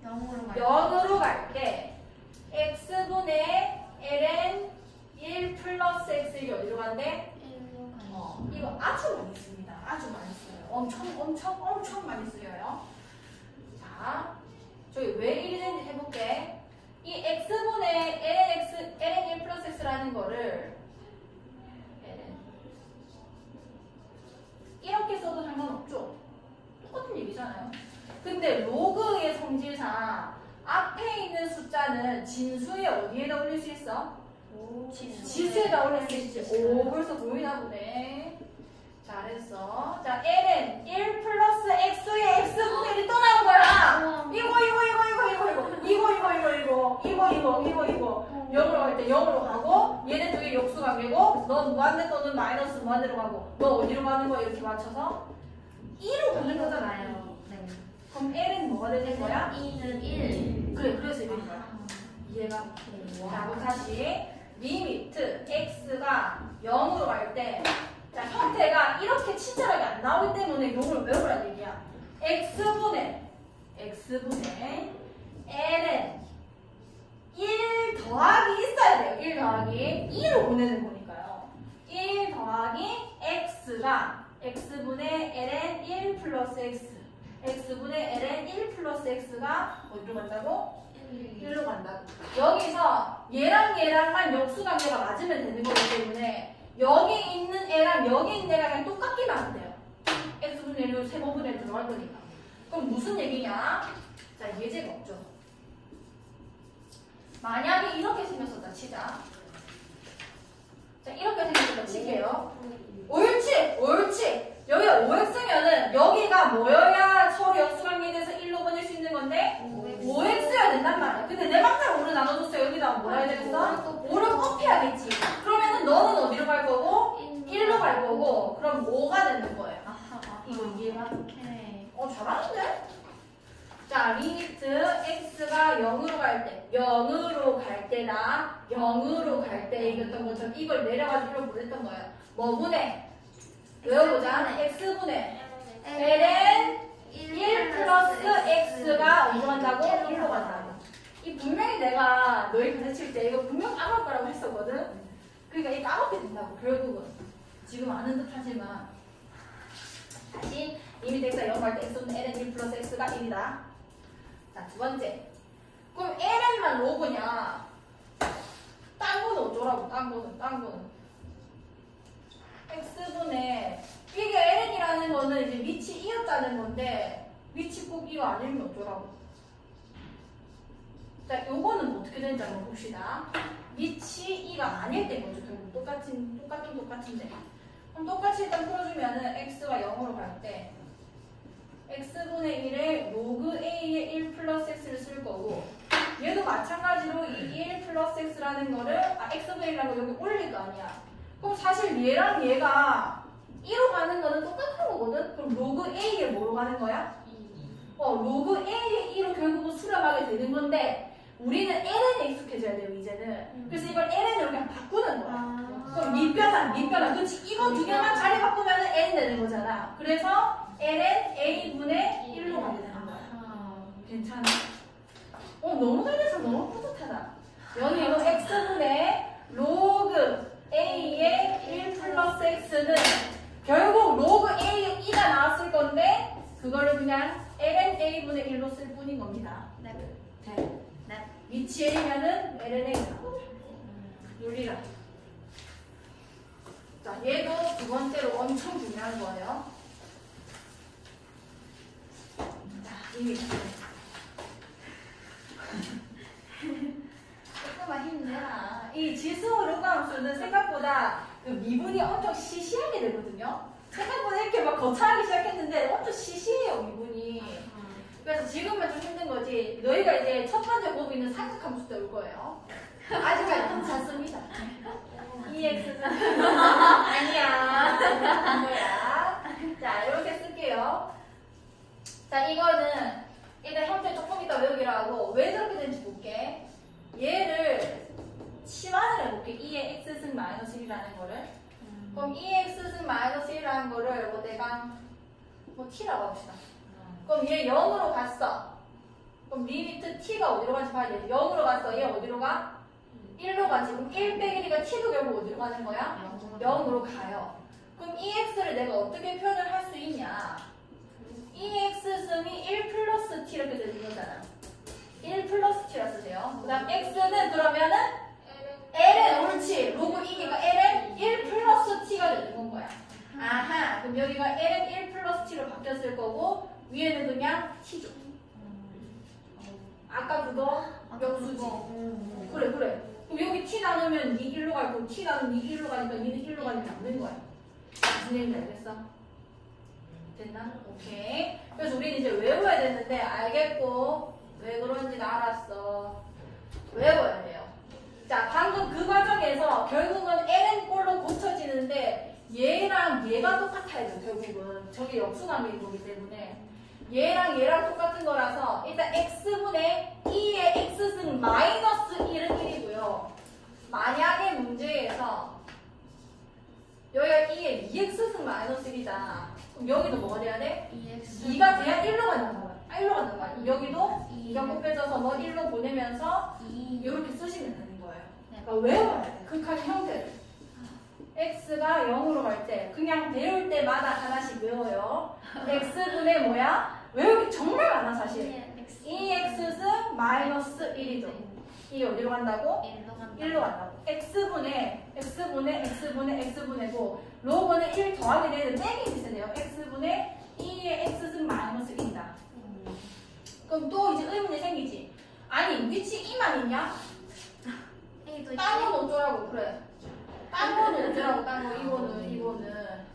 0으로 갈 0으로 갈 때 x분의 ln 1 플러스 x 이게 어디로 간대? 1로 갈 어, 이거 아주 많이 씁니다. 아주 많이 써요. 엄청 엄청 엄청 많이 쓰여요. 자, 저희 왜 1을 해볼게. 이 x분의 ln x ln 1 플러스 x라는 거를 이렇게 써도 상관없죠. 똑같은 얘기죠. 근데 로그의 성질상 앞에 있는 숫자는 진수의 어디에다 올릴 수 있어? 지수에다 올릴 수 있지. 오, 벌써 보이나 보네. 잘했어. 자, ln 1 플러스 x의 x분의 1이 또 나온 거야. 이거, 이거, 이거, 이거, 이거, 이거, 이거, 이거, 이거, 이거, 이거, 이거, 이거, 이거. 0으로 갈 때 0으로 가고, 얘네 두 개 역수 관계고, 넌 무한대 또는 마이너스 무한대로 가고, 너 어디로 가는 거야? 이렇게 맞춰서 2로 가는 거잖아요. 네. 그럼 l은 뭐가 되는 거야? 2는 1. 그래, 그래서 이런 거야. 이해가? 자, 그럼 다시 limit x가 0으로 갈 때, 자 형태가 이렇게 친절하게 안 나오기 때문에 요걸 외우라는 얘기야. x분의 x분의 ln 1 더하기 있어야 돼요. 1 더하기 2로 보내는 거니까요. 1 더하기 x가 x분의 ln 1 플러스 x x분의 ln 1 플러스 x가 어디로 간다고? 1로 간다고. 여기서 얘랑 얘랑만 역수관계가 맞으면 되는 거기 때문에 여기 있는 애랑 여기 있는 그냥 똑같기만 하면 돼요. x분의 1로 세번분의 1 들어갈 거니까. 그럼 무슨 얘기냐? 자, 예제가 없죠. 만약에 이렇게 생겼었다 치자. 자, 이렇게 생겼었다 칠게요. 옳지! 옳지! 여기가 5x면은 여기가 뭐여야 서로 역수관계에 대해서 1로 보낼 수 있는 건데 5x여야 된단 말이야. 근데 내 맘대로 5를 나눠줬어. 여기다 뭐 해야 되겠어? 5를 곱해야겠지. 그러면은 너는 어디로 갈 거고? 1로 갈 거고 그럼 5가 되는 거예요. 이거 이해가? 오케이. 어 잘하는데? 자 limit x가 0으로 갈 때, 0으로 갈 때나 0으로 갈 때 얘기했던 것처럼 이걸 내려가지고 보냈던 거예요. 뭐 분의? 외워보자. x분의 ln 1 플러스 x가 어디로 간다고? 1로 간다고. 이 분명히 내가 너희 가르칠 때 이거 분명 까먹을 거라고 했었거든. 그러니까 이 까먹게 된다고 결국은. 지금 아는 듯 하지만 다시 limit x가 0갈때 x분의 ln 1 플러스 x가 1이다. 자, 두 번째. 그럼 ln만 로그냐? 딴 거는 어쩌라고, 딴 거는, 딴 거는. x분의, 이게 ln이라는 거는 이제 밑이 e였다는 건데, 꼭 e가 아니면 어쩌라고. 자, 요거는 어떻게 되는지 한번 봅시다. 위치 2가 아닐 때인 거죠, 결국. 똑같은, 똑같은, 똑같은데. 그럼 똑같이 일단 풀어주면은 x가 0으로 갈 때, x분의 1에 로그 a의 1 플러스 x를 쓸 거고 얘도 마찬가지로 이 1 플러스 x라는 거를 아 x분의 1이라고 여기 올릴 거 아니야 그럼 사실 얘랑 얘가 1로 가는 거는 똑같은 거거든 그럼 로그 a에 뭐로 가는 거야? 어 로그 a의 e로 결국은 수렴하게 되는 건데 우리는 ln에 익숙해져야 돼요 이제는 그래서 이걸 ln으로 그냥 바꾸는 거야 그럼 밑변환, 밑변환. 그렇지. 이거 두 개만 자리 바꾸면 ln 되는 거잖아. 그래서 ln a분의 1로 가게 되는 거야. 괜찮아? 어, 너무 잘해서 너무 뿌듯하다. 여기 이거 x분의 로그 a의 1 플러스 x는 결국 로그 a의 e가 나왔을 건데 그거를 그냥 ln a분의 1로 쓸 뿐인 겁니다. 네. 돼. 네. 밑이 a면은 ln a가 눌리라. 자, 얘도 두 번째로 엄청 중요한 거예요. 자, 이미 조금만 힘내라. 이 지수 루감수는 생각보다 그 미분이 엄청 시시하게 되거든요. 생각보다 이렇게 막 거창하게 시작했는데 엄청 시시해요, 미분이. 그래서 지금은 좀 힘든 거지. 너희가 이제 첫 번째 고비는 삼각함수 때올 거예요. 아직까지 괜찮습니다. EX는 아니야. 뭐야? 자, 이렇게 쓸게요. 자, 이거는 일단 형태 조금 이따 외우기로 하고 왜 저렇게 되는지 볼게. 얘를 치환을 해볼게. e의 x승 마이너스 1이라는 거를. 그럼 e의 x승 마이너스 1이라는 거를 뭐 내가 뭐 t라고 합시다. 그럼 얘 0으로 갔어. 그럼 limit t가 어디로 가는지 봐야 돼. 0으로 갔어. 얘 어디로 가? 1로 가지. 그럼 1 빼기 1이가 t도 결국 어디로 가는 거야? 0으로 가요. 그럼 ex를 내가 어떻게 표현을 할 수 있냐? ex승이 1 플러스 t 이렇게 되는 거잖아. 1 플러스 t라 쓰세요. 그 다음 x는 그러면은 ln 옳지. 로그 e니까 ln 1 플러스 t가 되는 건 거야. 아하. 그럼 여기가 ln 1 플러스 t로 바뀌었을 거고 위에는 그냥 t죠. 아까 그거 역수지. 그래 그래. 그럼 여기 t 나누면 니 1로 가고 t 나누면 니 1로 가니까 니는 1로 가니까 안 되는 거야. 무슨 얘기인지 알겠어? 됐나? 오케이. 그래서 우리는 이제 외워야 되는데 알겠고 왜 그런지는 알았어. 외워야 돼요. 자 방금 그 과정에서 결국은 ln 꼴로 고쳐지는데 얘랑 얘가 똑같아야 돼 결국은 저게 역수관계인 거기 때문에 얘랑 얘랑 똑같은 거라서 일단 x분의 2의 x승 마이너스 1은 1이고요. 만약에 문제에서 여기가 2의 2x승 마이너스 1이잖아. 그럼 여기도 뭐가 돼야 돼? 2가 돼야 1로 간단 말이야. 아, 1로 간단 말이야. 여기도 2가 곱해져서 뭐 1로 보내면서 이렇게 쓰시면 되는 거예요. 그러니까 외워야 돼. 극한의 형태를. x가 0으로 갈 때 그냥 배울 때마다 하나씩 외워요. x분의 뭐야? 외우기 정말 많아 사실. 2x승 마이너스 1이죠. 이 어디로 간다고? 1로 간다고. x분의 x분의 x분의 x분의고 로그는 1 더하게 되는 땡이 있어야 돼요. x분의 2의 x승 마이너스 1이다. 그럼 또 이제 의문이 생기지. 아니 위치 2만 있냐? 딴건 어쩌라고 그래. 딴 거는 어쩌라고 딴거 이거는 이거는.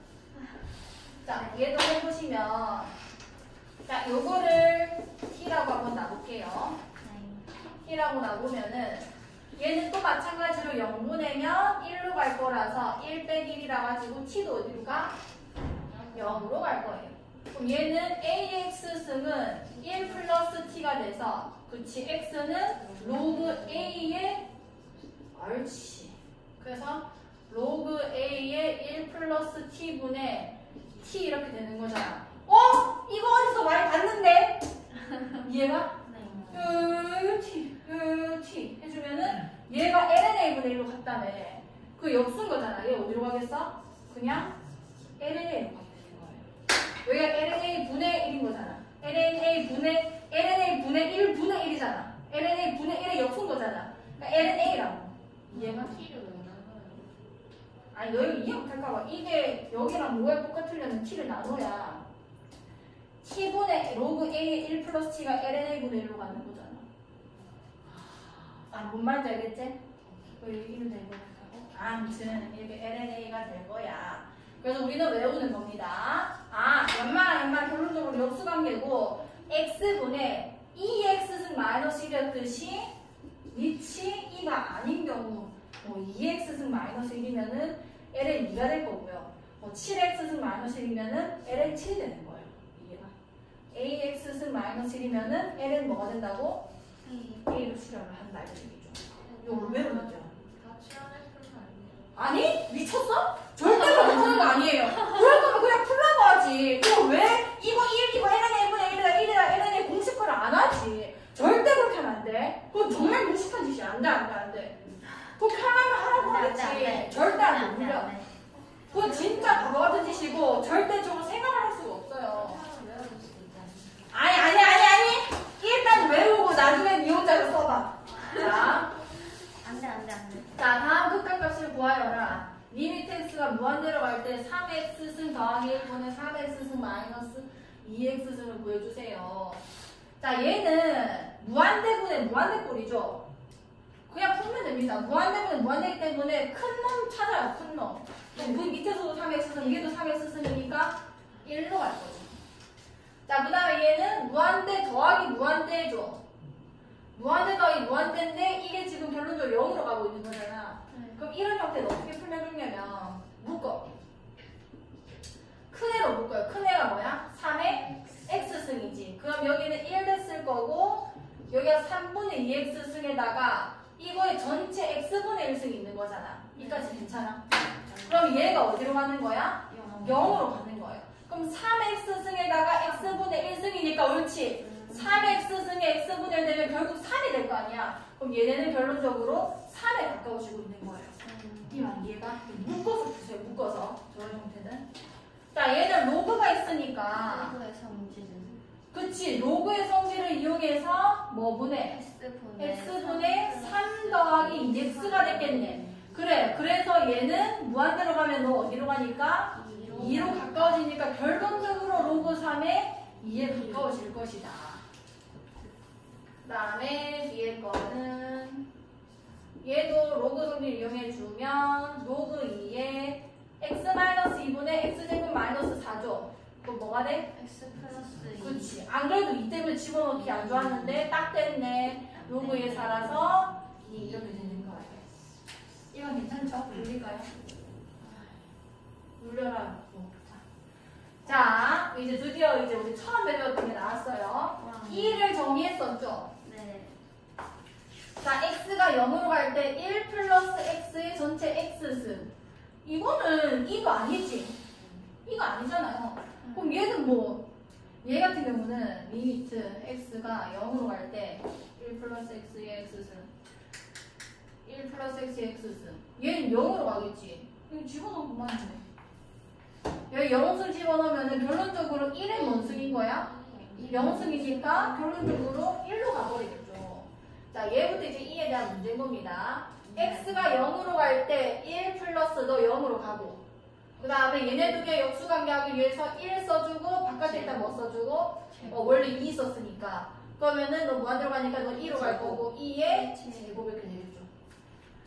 자 얘도 해보시면 자 요거를 t라고 한번 놔볼게요. t라고 놔보면은 얘는 또 마찬가지로 0분의면 1로 갈 거라서 1 빼기 1이라 가지고 t도 어디로 가? 0으로 갈 거예요. 그럼 얘는 ax승은 1 플러스 t가 돼서 그치 x는 로그 a의 옳지. 그래서 로그 a의 1 플러스 t분의 t 이렇게 되는 거잖아. 어? 이거 어디서 많이 봤는데? 이해가? 으, t, 으, t 해주면은 얘가 lna분의 1로 갔다며. 그 역수인 거잖아. 얘 어디로 가겠어? 그냥 lna로 가게 되는 거예요. 여기가 lna 분의 1인 거잖아. lna 분의 lna 분의 1 분의 1이잖아. lna 분의 1의 역수인 거잖아. 그러니까 lna라고. 이해가? 아니 너희 이해 못할까봐 이게 여기랑 뭐가 똑같으려면 t를 나눠야 t분의 로그 a 1 플러스 t가 lna분의 1로 가는 거잖아. 아, 뭔 말인지 알겠지? 그 얘기는 될 거라고. 아무튼 이렇게 lna가 될 거야. 그래서 우리는 외우는 겁니다. 아, 연말 연말 결론적으로 역수관계고 x분의 2x승 마이너스 1이었듯이 위치 2가 아닌 경우 뭐 2x승 마이너스 1이면은 ln 2가 될 거고요. 뭐 7x승 마이너스 1이면은 ln 7이 되는 거예요. Ax승 마이너스 1이면은 ln 뭐가 된다고? a로 수렴을 한다 이런 얘기죠. 이거 외우면 아니? 미쳤어? 절대로 괜찮은 거 아니에요. 그럴 거면 그냥 풀라고 하지. 이거 왜? 이거 1, 이거 ln 1분의 1이다, 1이다, ln의 공식화를 안 하지. 절대 그렇게 하면 안 돼. 그건 정말 무식한 짓이야. 안 돼, 안 돼, 안 돼. 그렇게 하려면 하라고 하겠지. 절대 안 돼, 물려. 그건 진짜 바보 같은 짓이고, 절대적으로 생각을 할 수가 없어요. 아니, 아니, 아니, 아니. 일단 외우고 나중에 니 혼자서 써봐. 자. 자, 다음 극한값을 구하여라. limit x가 무한대로 갈 때 3x승 더하기 1분의 3x승 마이너스 2x승을 구해주세요. 자, 얘는 무한대분의 무한대꼴이죠. 그냥 풀면 됩니다. 무한대분의 무한대기 때문에 큰 놈 찾아요, 큰 놈. 그 밑에서도 3x승, 위에도 3x승이니까 1로 갈 거죠. 자, 그 다음에 얘는 무한대 더하기 무한대죠. 무한대 더하기 무한대인데 이게 지금 결론적으로 0으로 가고 있는 거잖아. 그럼 이런 형태는 어떻게 풀면 묶어. 큰 애로 묶어요. 큰 애가 뭐야? 3의 x승이지. 그럼 여기는 1 됐을 거고 여기가 3분의 2x승에다가 이거의 전체 x분의 1승이 있는 거잖아. 이까지 괜찮아? 그럼 얘가 어디로 가는 거야? 0으로 가는 거예요. 그럼 3x승에다가 x분의 1승이니까 옳지. 3x승에 x분의 1 되면 결국 3이 될 거 아니야. 그럼 얘네는 결론적으로 3에 가까워지고 있는 거예요. 이말 이해가? 묶어서 주세요. 묶어서. 저런 형태는. 자, 얘는 로그가 있으니까. 그치. 로그의 성질을 이용해서 뭐 분의? x분의 3 더하기 2x가 됐겠네. 그래. 그래서 얘는 무한대로 가면 너 어디로 가니까? 2로 가까워지니까 결론적으로 로그 3에 2에 가까워질 것이다. 그 다음에 뒤에 거는 얘도 로그 성질 이용해 주면 로그 2에 x-2분의 x제곱 마이너스 4죠. 그럼 뭐가 돼? X 플러스 2. 그렇지. 안 그래도 이 때문에 집어넣기 안 좋았는데 딱 됐네. 로그 2에 살아서 2 이렇게 되는 거예요. 이건 괜찮죠? 눌릴까요? 눌려라. 어, 자, 이제 드디어 이제 우리 처음 배웠던 게 나왔어요. 2를 정리했었죠? 네. 자, x가 0으로 갈 때 1 플러스 x의 전체 x승. 이거는 이거 아니지? 이거 아니잖아요. 그럼 얘는 뭐? 얘 같은 경우는 limit x가 0으로 갈 때 1 플러스 x의 x승. 1 플러스 x의 x승. 얘는 0으로 가겠지. 이거 집어넣으면 그만이네. 여기 0승 집어넣으면 결론적으로 1의 뭔승인 거야? 0승이니까 결론적으로 1로 가버리겠죠. 자, 얘부터 이제 e에 대한 문제인 겁니다. x가 0으로 갈 때 1 플러스도 0으로 가고 그 다음에 얘네 두 개 역수 관계하기 위해서 1 써주고 바깥에 일단 뭐 써주고 어, 원래 2 썼으니까 그러면은 너 무한대로 가니까 너 2로 갈 거고 2의 제곱 이렇게 되겠죠.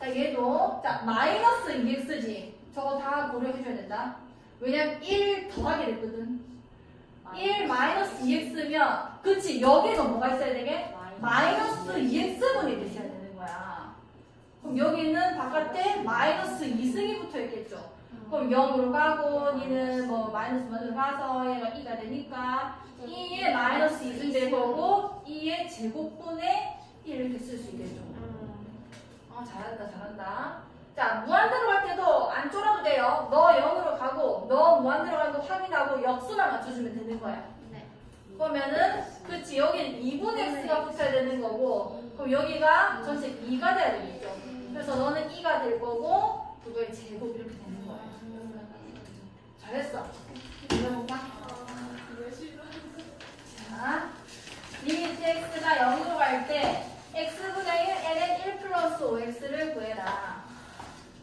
자 얘도 자 마이너스 2x지 저거 다 고려해줘야 된다. 왜냐면 1 더하게 됐거든. 1 마이너스 2x면 그치 여기도 뭐가 있어야 되게? 마이너스 2x분이 있어야 되는 거야. 그럼 여기는 바깥에 마이너스 2승이 붙어 있겠죠. 그럼 0으로 가고 니는 뭐 마이너스 먼저 가서 얘가 2가 되니까 2의 마이너스 2승 될 거고 2의 제곱분의 1 이렇게 쓸 수 있겠죠. 아 잘한다 잘한다. 자 무한대로 갈 때도 안 쫄아도 돼요. 너 0으로 가고 너 무한대로 가는 거 확인하고 역수만 맞춰주면 되는 거야. 네. 그러면은 그치 여기는 2분의 x가 붙어야 되는 거고 그럼 여기가 전체 e가 돼야 되겠죠. 그래서 너는 e가 될 거고 그거의 제곱 이렇게 되는 거야. 잘했어. 읽어볼까? 자, limit x가 0으로 갈 때 x분의 1 ln 1 플러스 5x를 구해라.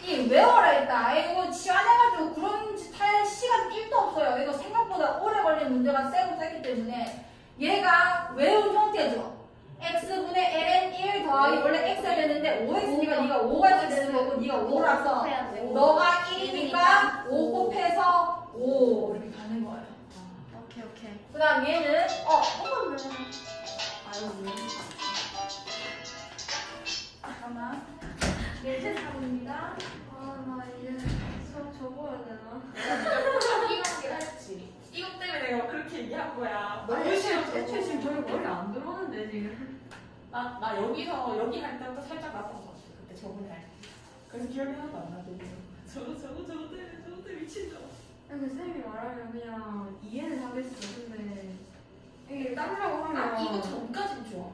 이 외워라 했다. 이거 치환해가지고 그런 짓 할 시간 1도 없어요. 이거 생각보다 오래 걸린 문제가 세고 했기 때문에 얘가 외운 형태죠. x분의 ln 1 더하기 원래 x가 됐는데 5x니까 네가 5가 있어야 되는 거고 네가 5라서 해야 돼. 너가 1이니까 5 곱해서 5 이렇게 가는 거예요. 오케이 오케이. 그 다음 얘는 어 어머나. 아유 왜 잠깐만 예제 사고입니다 이것 때문에 내가 그렇게 얘기한 거야. 너무 아니, 싫어. 애초에 지금 저희 머리 안 들어오는데 지금. 나, 나 여기서 여기 할 때부터 살짝 같아. 그때 저번에 할 때. 그래서 기억이 하나도 안 나지. 저거 저거 저거 때문에 저거 때문에 미친 줄 알았어. 그 쌤이 말하면 그냥 이해는 하겠어. 근데 이게 따르라고 하면 아 이거 전까진 좋아.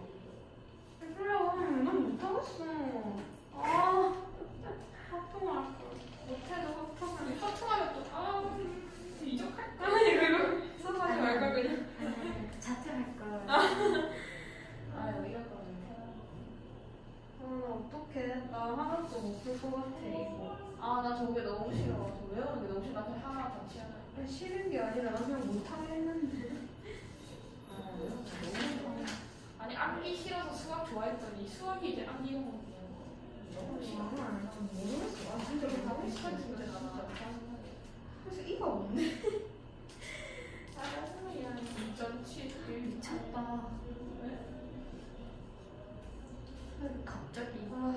따르라고 하면 난 못하겠어. 아 합통할 걸. 못해도 우리 화투하면 또아 이적할까? 그거 수업하지 말걸 그냥. 자퇴할 걸. 아 여기가 그러네. 아나 어떡해. 나 하나도 못풀것 같아 이거. 아나 저게 너무 싫어. 저 외우는 게 너무 싫어. 나 하나 같이 하나. 아니, 싫은 게 아니라 나 그냥 못하겠는데. 아 너무 싫어. 아니 암기 싫어서 수학 좋아했더니 수학이 이제 암기가 그래서 이가 없네. 짜증이야. 2.7. 미쳤다. 갑자기 아,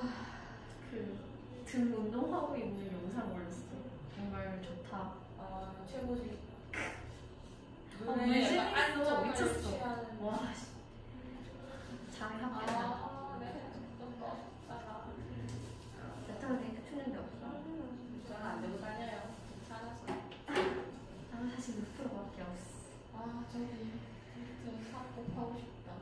그등 운동하고 있는 영상 올렸어. 정말 좋다. 아 최고지. 아, 눈에 약간 약간 진짜 안정을 미쳤어. 와, 씨. 잘 합니다. 아, 네. 너무 따라. 여태까지 되게 추는 게 없어. 저는 안 되고 다녀요. 괜찮아서. 나는 사실 6%밖에 없어. 아 저기 저 수학 꼭 하고 싶다.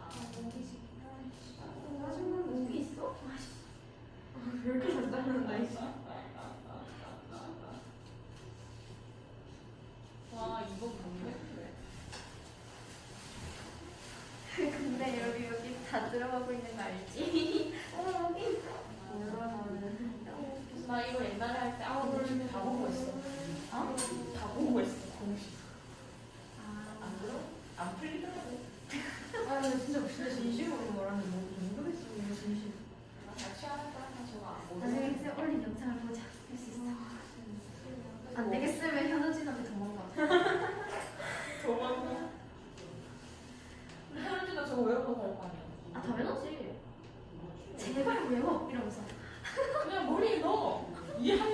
아 목이 싶다. 짜증나. 목이 있어? 아씨. 아, 왜 이렇게 잘 자른다 이씨. 와 이거 모르겠네. 근데 여기 여기 다 들어가고 있는 거 알지? 어 여기. 몰라 나는. 나 이거 옛날에 할 때 아우를 다 보고 있어. 어? 다 보고 있어 공식. 외워 이러면서 그냥 머리에 넣어. 이해한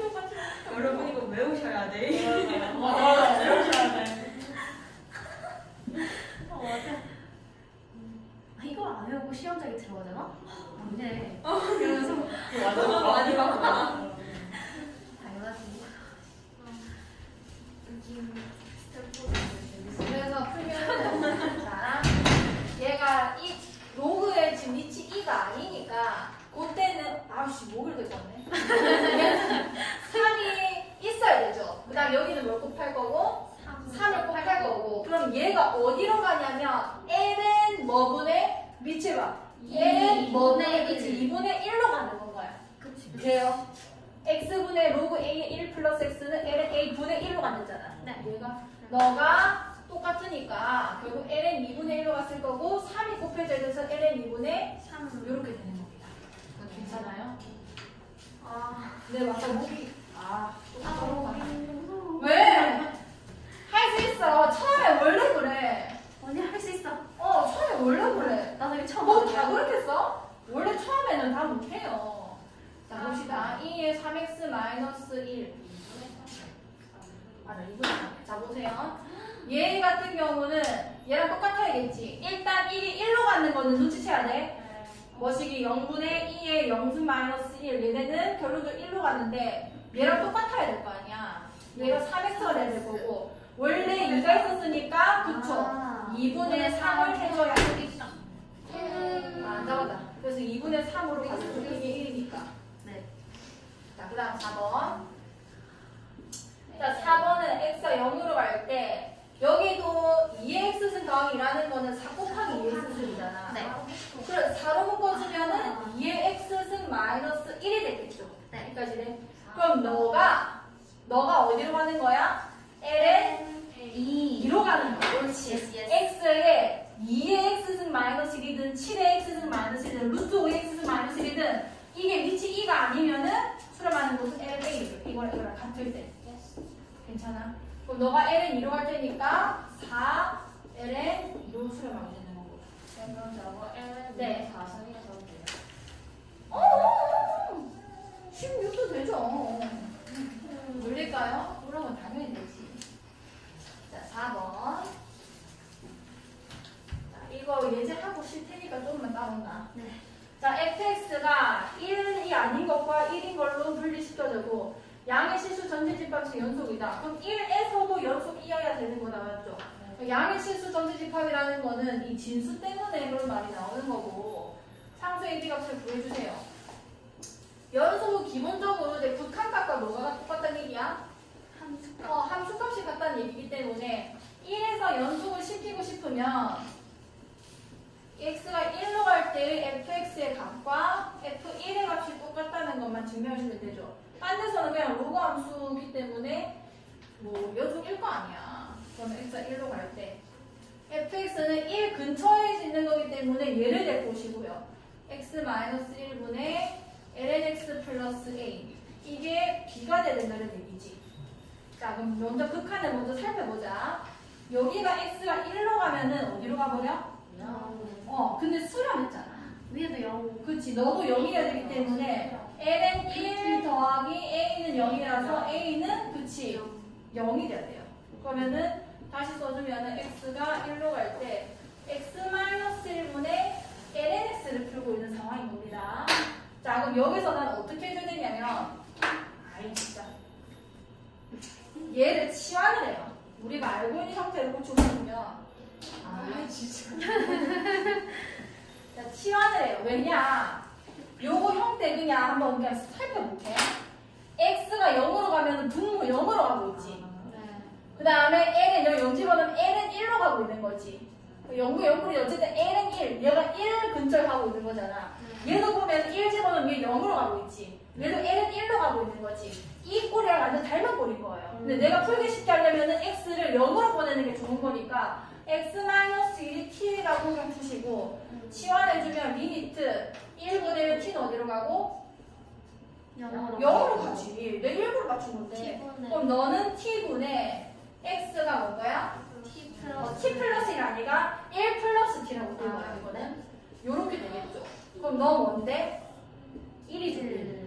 전에 2의 0수 마이너스 1 얘네는 결론적으로 1로 갔는데 얘랑 똑같아야 될 거 아니야. 얘가 3에서 돼야 될 거고. 원래 2가 있었으니까 그쵸? 아. 2분의 3을 해줘야 음 안 잡았다 그래서 2분의 3으로 가서 이게 1이니까. 네. 자그 다음 4번. 자 4번은 x가 0으로 갈때 여기도 2x승 더하기라는 거는 4 곱하기 2x승이잖아. 네. 그래, 4로 묶어주면은 2의 x승 마이너스 1이 되겠죠. 네. 여기까지네. 그럼 너가, 너가 어디로 가는 거야? ln 2. 2로 가는 거야. 옳지. Yes, yes. x에 2의 x승 마이너스 1이든 7의 x승 마이너스 1이든 루트 5의 x승 마이너스 1이든 이게 위치 2가 아니면은 수렴하는 곳은 LA 이거랑 이거랑 같을 때 괜찮아? 그럼 너가 ln 2로 갈 테니까 4 ln 2로 수렴하게 되는 거고 그럼 저거 L은 네. 4승이라서 돼요. 어 16도 되죠 물릴까요? 물으면 당연히 되지 자 4번 자 이거 예제하고 쉴 테니까 조금만 따라온다 네. 자, fx가 1이 아닌 것과 1인 걸로 분리시켜져도 양의 실수 전체 집합이 연속이다. 그럼 1에서도 연속이어야 되는 거다, 맞죠? 양의 실수 전체 집합이라는 거는 이 진수 때문에 그런 말이 나오는 거고 상수의 비값을 구해주세요. 연속은 기본적으로 이제 극한값과 뭐가 똑같다는 얘기야? 함수값. 어, 함수값이 같다는 얘기이기 때문에 1에서 연속을 시키고 싶으면 x가 1로 갈 때의 fx의 값과 f1의 값이 똑같다는 것만 증명해주면 되죠. 딴 데서는 그냥 로그 함수이기 때문에 뭐 연속일 거 아니야. 그러면 x가 1로 갈 때 fx는 1 근처에 있는 거기 때문에 얘를 데리고 오시고요. x-1분의 lnx 플러스 a 이게 b가 되는 얘기지. 자 그럼 먼저 극한을 먼저 살펴보자. 여기가 x가 1로 가면은 어디로 가버려? 어 근데 수렴했잖아. 위에도 0. 그치 너도 0이어야 되기 때문에 ln 1 더하기 a는 0이라서 a는 그치 0이 돼야 돼요. 그러면은 다시 써주면은 x가 1로 갈 때 x-1분의 lnx를 풀고 있는 상황인 겁니다. 자 그럼 여기서 난 어떻게 해줘야 되냐면 아이 진짜 얘를 치환을 해요. 우리가 알고 있는 형태를 고쳐보면 아 진짜 자, 치환을 해요. 왜냐? 요거 형태 그냥 한번 그냥 살펴볼게. x가 0으로 가면 분모 0으로 가고 있지. 네. 그 다음에 ln 여기 0 집어넣으면 ln 1로 가고 있는 거지. 0구 0분의 어쨌든 ln 1. 얘가 1 근처에 가고 있는 거잖아. 얘도 보면 1 집어넣으면 얘 0으로 가고 있지. 얘도 ln 1로 가고 있는 거지. 이 꼴이랑 완전 닮은 꼴인 거예요. 근데 내가 풀기 쉽게 하려면은 x를 0으로 보내는 게 좋은 거니까 x-1이 t라고 그냥 푸시고 치환해주면 limit 1분의 1 t는 어디로 가고? 0으로. 0으로 가지. 내 일부러 맞춘 건데. t분의 그럼 너는 t분의 x가 뭔가야? t 어, 플러스 t 플러스 1 아니가 1 플러스 t라고 들어가야 되거든. 요렇게 되겠죠. 그럼 너 뭔데? 1이지.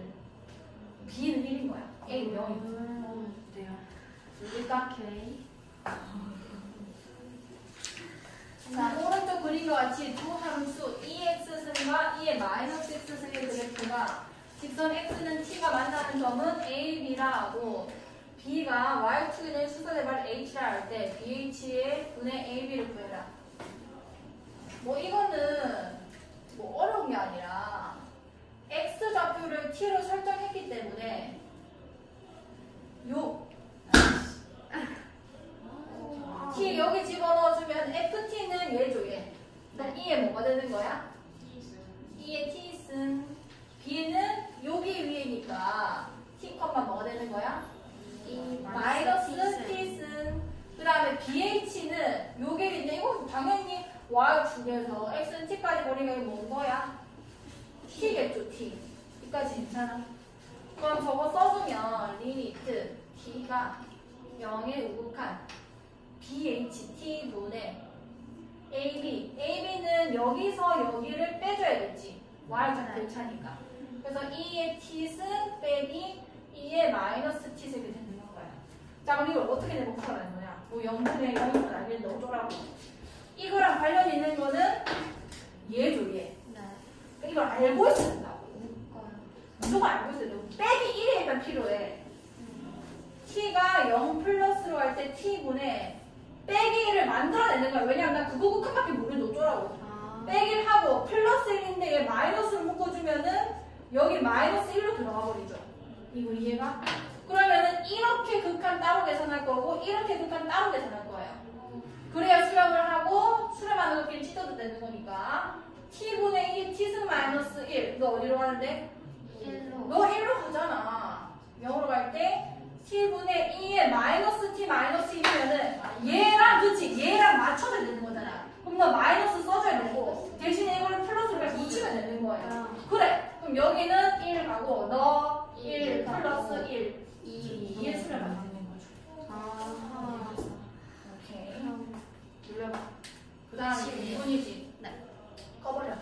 B는 1인 거야. A는 0이고. 돼요. 그러니까 오케이. 자, 오른쪽 그림과 같이 두 함수 2x승과 2의 마이너스 x승의 그래프가 직선 x는 t가 만나는 점은 a, b라 하고 b가 y축에 수소대발 h라 할 때 bh의 분의 a, b를 구해라. 뭐 이거는 뭐 어려운 게 아니라 x 좌표를 t로 설정했기 때문에 요 t 여기 집어넣어주면 ft는 얘죠 얘. 그럼 e에 뭐가 되는 거야? e의 t승 b는 여기 위에니까 t 컷만 뭐가 되는 거야? 이 마이너스 t승 그 다음에 bh는 요게 있는데 이거 당연히 y축에서 x는 t까지 거리가 뭔 거야? t겠죠 t t까지 괜찮아? 그럼 저거 써주면 리미트 t가 0에 우극한 BHT 분의 AB. AB는 여기서 여기를 빼줘야겠지. Y좌표 차니까. 그래서 2의 T승 빼기 2의 마이너스 T승이 되는 거야. 자, 그럼 이걸 어떻게 내복하라는 거냐? 뭐 0분의 0이면 알겠는데 어쩌라고. 이거랑 관련 있는 거는 얘죠, 얘. 네. 그러니까 이걸 알고 있어야 된다고. 무조건 알고 있어야 돼. 빼기 1이 일단 필요해. t가 0 플러스로 할 때 t분의 빼기를 만들어내는 거야. 왜냐면 나 그거 극한밖에 모르는데 어쩌라고. 아. 빼기를 하고 플러스 1인데 얘 마이너스를 묶어주면은 여기 마이너스 1로 들어가 버리죠. 이거 이해가? 그러면은 이렇게 극한 따로 계산할 거고 이렇게 극한 따로 계산할 거예요. 그래야 수렴을 하고 수렴하는 것끼리 찢어도 되는 거니까 t분의 2 t승 마이너스 1 너 어디로 가는데? 일로. 너 1로 가잖아. 0으로 갈 때 t분의 2의 마이너스 t 마이너스 1이면은 얘랑 그치 얘랑 맞춰야 되는 거잖아. 그럼 너 마이너스 써줘야 되고 대신에 이거를 플러스로 그냥 붙이면 되는 거야. 아. 그래. 그럼 여기는 1 가고 너1일 플러스 1 이. 2의 수를 만드는 거죠. 아하. 오케이. 눌러봐. 그 다음에 칠. 2분이지. 네. 꺼버려.